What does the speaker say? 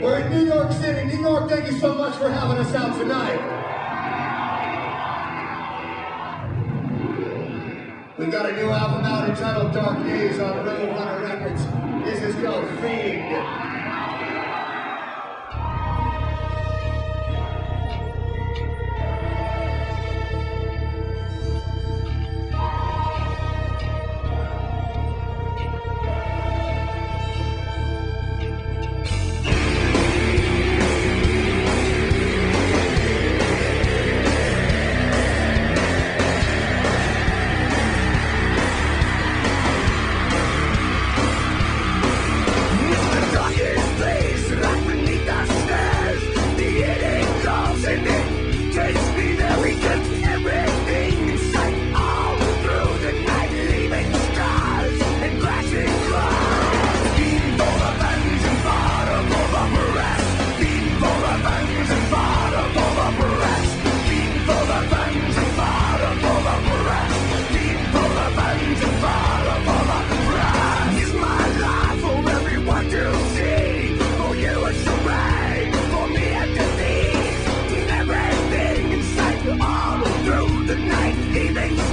We're in New York City. New York, thank you so much for having us out tonight. We've got a new album out entitled Dark Days on Roadrunner Records. This is called Fiend. healing